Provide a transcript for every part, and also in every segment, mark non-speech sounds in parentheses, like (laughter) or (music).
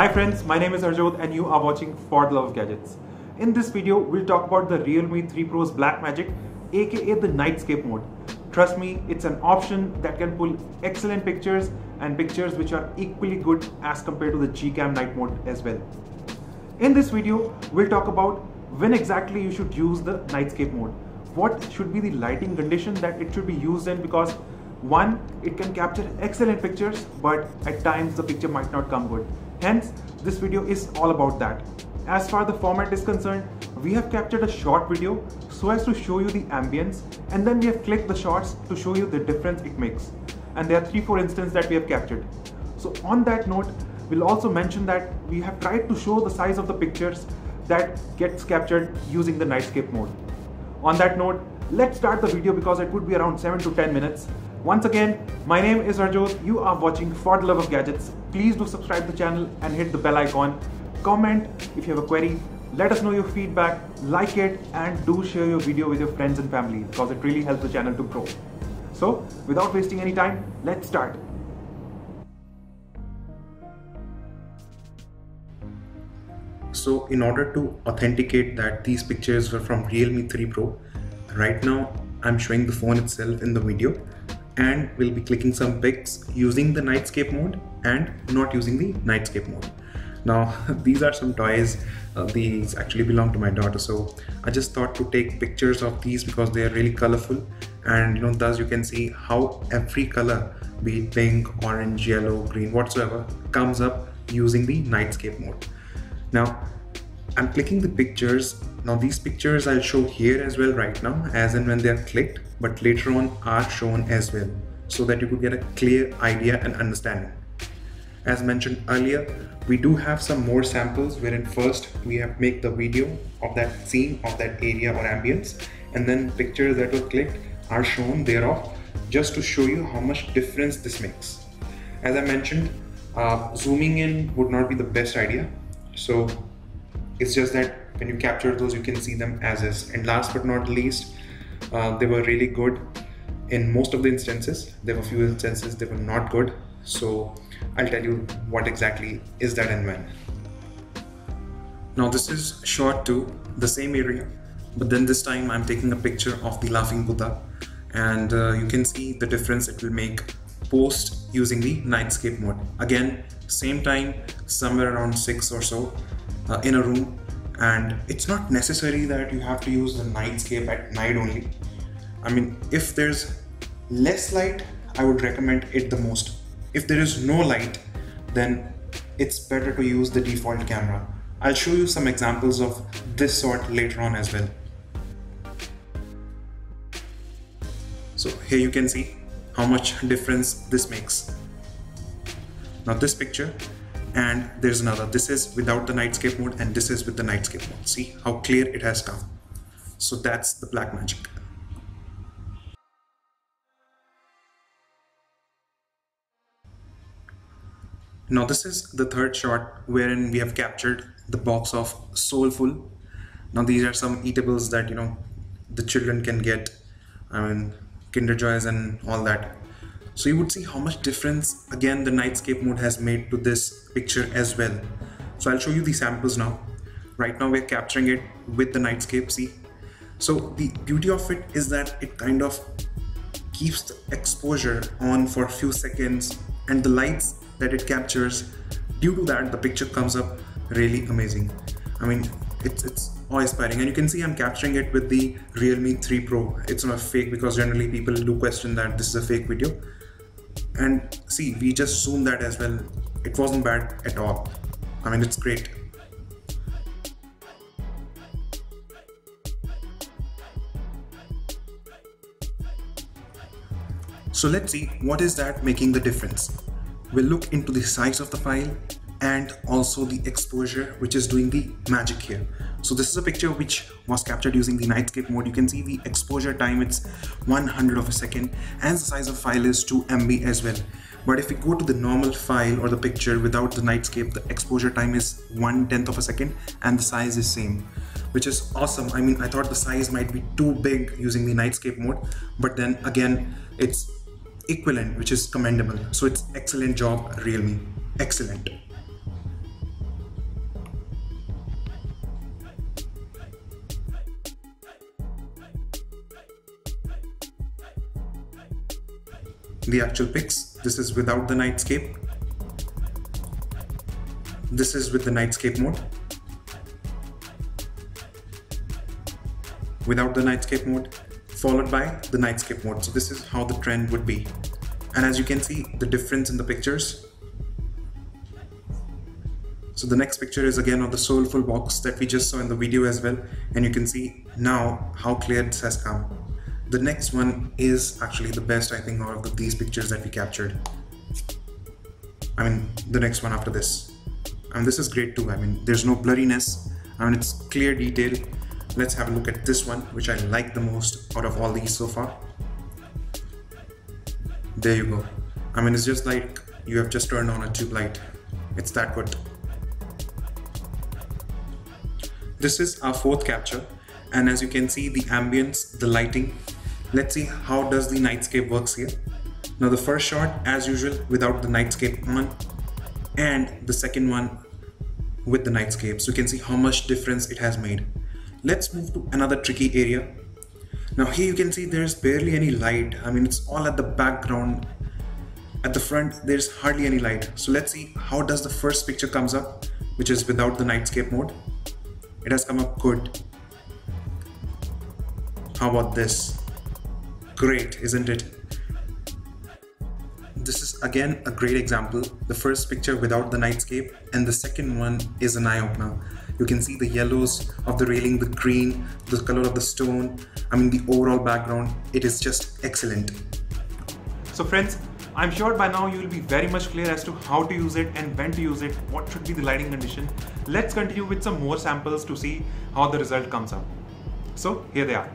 Hi friends, my name is Harjot and you are watching For the Love of Gadgets. In this video, we'll talk about the Realme 3 Pro's Blackmagic, aka the Nightscape mode. Trust me, it's an option that can pull excellent pictures and pictures which are equally good as compared to the Gcam night mode as well. In this video, we'll talk about when exactly you should use the Nightscape mode. What should be the lighting condition that it should be used in because one, it can capture excellent pictures, but at times the picture might not come good. Hence, this video is all about that. As far the format is concerned, we have captured a short video so as to show you the ambience and then we have clicked the shots to show you the difference it makes. And there are three, four instances that we have captured. So on that note, we'll also mention that we have tried to show the size of the pictures that gets captured using the nightscape mode. On that note, let's start the video because it would be around 7 to 10 minutes. Once again, my name is Harjot. You are watching For the Love of Gadgets. Please do subscribe the channel and hit the bell icon. Comment if you have a query. Let us know your feedback, like it, and do share your video with your friends and family because it really helps the channel to grow. So, without wasting any time, let's start. So in order to authenticate that these pictures were from Realme 3 Pro, right now I'm showing the phone itself in the video and we'll be clicking some pics using the nightscape mode and not using the nightscape mode. Now (laughs) these are some toys, uh, these actually belong to my daughter so I just thought to take pictures of these because they are really colorful and you know thus you can see how every color be it pink, orange, yellow, green, whatsoever comes up using the nightscape mode. Now I'm clicking the pictures. Now these pictures I'll show here as well right now as and when they are clicked but later on are shown as well so that you could get a clear idea and understanding. As mentioned earlier, we do have some more samples wherein first we have make the video of that scene of that area or ambience and then pictures that were clicked are shown thereof just to show you how much difference this makes. As I mentioned, uh, zooming in would not be the best idea so it's just that when you capture those you can see them as is and last but not least uh, they were really good in most of the instances. There were few instances they were not good. So I'll tell you what exactly is that and when. Now this is shot to the same area but then this time I'm taking a picture of the laughing Buddha. And uh, you can see the difference it will make post using the nightscape mode. Again same time somewhere around 6 or so uh, in a room and it's not necessary that you have to use the nightscape at night only. I mean if there's less light i would recommend it the most. If there is no light then it's better to use the default camera. I'll show you some examples of this sort later on as well. So here you can see how much difference this makes. Now this picture and there's another. This is without the nightscape mode and this is with the nightscape mode. See how clear it has come. So that's the black magic. Now this is the third shot wherein we have captured the box of Soulfull. Now these are some eatables that you know the children can get. I mean kinder joys and all that so you would see how much difference again the nightscape mode has made to this picture as well. So I'll show you the samples now. Right now we're capturing it with the nightscape, see? So the beauty of it is that it kind of keeps the exposure on for a few seconds and the lights that it captures, due to that the picture comes up really amazing. I mean, it's, it's awe-inspiring and you can see I'm capturing it with the Realme 3 Pro. It's not fake because generally people do question that this is a fake video and see we just zoomed that as well. It wasn't bad at all. I mean it's great. So let's see what is that making the difference? We'll look into the size of the file and also the exposure which is doing the magic here so this is a picture which was captured using the nightscape mode. You can see the exposure time it's 100 of a second and the size of file is 2 MB as well. But if we go to the normal file or the picture without the nightscape the exposure time is one tenth of a second and the size is same which is awesome. I mean I thought the size might be too big using the nightscape mode but then again it's equivalent which is commendable. So it's excellent job Realme. Excellent the actual pics. This is without the nightscape. This is with the nightscape mode. Without the nightscape mode, followed by the nightscape mode. So this is how the trend would be. And as you can see, the difference in the pictures. So the next picture is again of the Soulfull box that we just saw in the video as well. And you can see now how clear this has come. The next one is actually the best I think out of these pictures that we captured. I mean, the next one after this. And this is great too. I mean, there's no blurriness. I mean, it's clear detail. Let's have a look at this one, which I like the most out of all these so far. There you go. I mean, it's just like you have just turned on a tube light. It's that good. This is our fourth capture. And as you can see, the ambience, the lighting. Let's see how does the nightscape works here. Now the first shot, as usual, without the nightscape on. And the second one with the nightscape. So you can see how much difference it has made. Let's move to another tricky area now here you can see there's barely any light. I mean, it's all at the background. At the front, there's hardly any light. So let's see how does the first picture comes up, which is without the nightscape mode. It has come up good. How about this? Great, isn't it? This is again a great example. The first picture without the nightscape and the second one is an eye opener. You can see the yellows of the railing, the green, the color of the stone. I mean, the overall background, it is just excellent. So friends, I'm sure by now you will be very much clear as to how to use it and when to use it, what should be the lighting condition. Let's continue with some more samples to see how the result comes up. So here they are.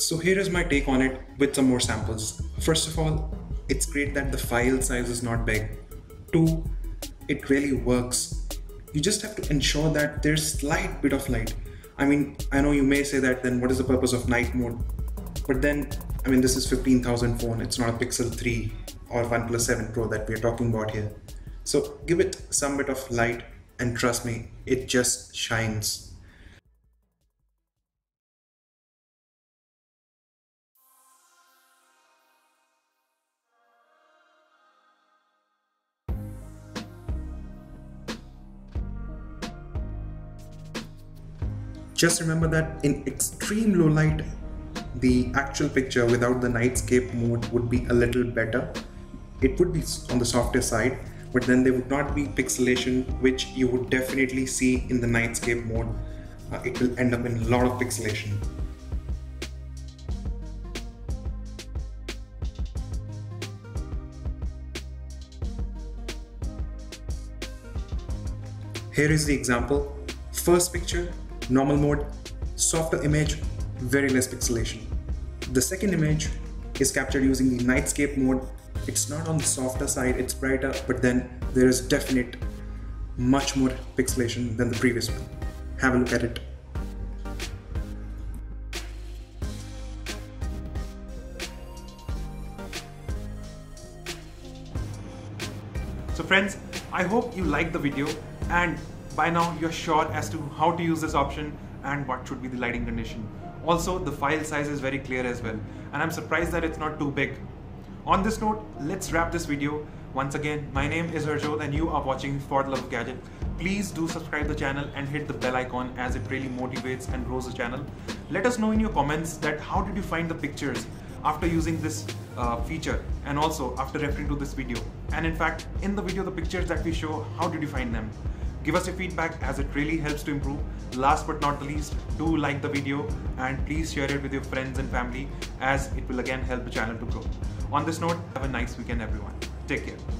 So here is my take on it with some more samples. First of all, it's great that the file size is not big. Two, it really works you just have to ensure that there's slight bit of light. I mean, I know you may say that then what is the purpose of night mode? But then, I mean, this is 15,000 phone. It's not a Pixel 3 or OnePlus 7 Pro that we're talking about here. So give it some bit of light and trust me, it just shines. Just remember that in extreme low light, the actual picture without the nightscape mode would be a little better. It would be on the softer side, but then there would not be pixelation, which you would definitely see in the nightscape mode. Uh, it will end up in a lot of pixelation. Here is the example. First picture, normal mode, softer image, very less pixelation. The second image is captured using the nightscape mode. It's not on the softer side, it's brighter, but then there is definite much more pixelation than the previous one. Have a look at it. So friends, I hope you liked the video and by now you're sure as to how to use this option and what should be the lighting condition. Also, the file size is very clear as well, and I'm surprised that it's not too big. On this note, let's wrap this video. Once again, my name is Harjot and you are watching For the Love of Gadget. Please do subscribe the channel and hit the bell icon as it really motivates and grows the channel. Let us know in your comments that how did you find the pictures after using this uh, feature and also after referring to this video. And in fact, in the video, the pictures that we show, how did you find them? Give us your feedback as it really helps to improve. Last but not the least, do like the video and please share it with your friends and family as it will again help the channel to grow. On this note, have a nice weekend everyone. Take care.